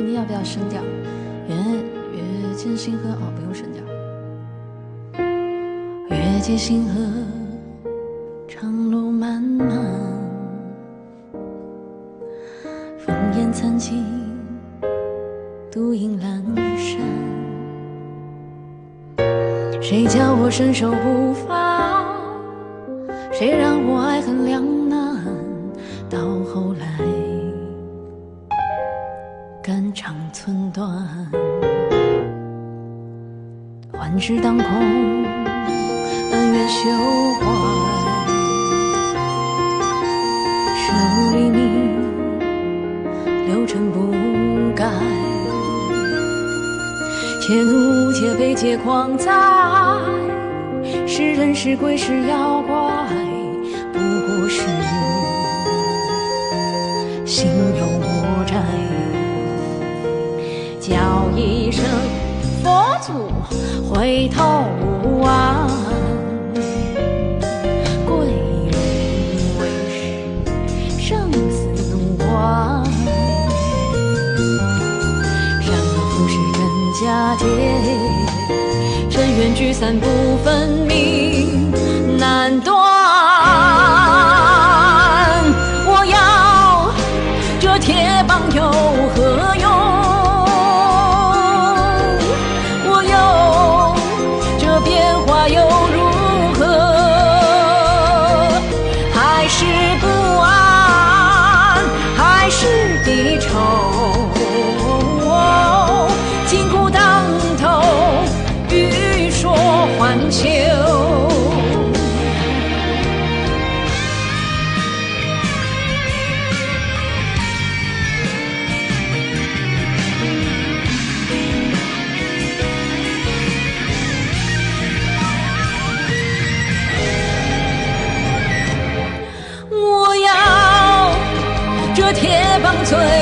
今天要不要升调？月月见星河哦，不用升调。月见星河，长路漫漫，烽烟残尽，独影阑珊。谁叫我身手不放？谁让我爱恨两难？到后来，肝肠寸断，幻世当空，恩怨休怀，舍无黎明，流尘不改。且怒且悲且狂哉，是人是鬼是妖怪，不过是叫一声佛祖回头望，贵人为师生死关。善恶浮世真假界，尘缘聚散不分明。难断铁棒村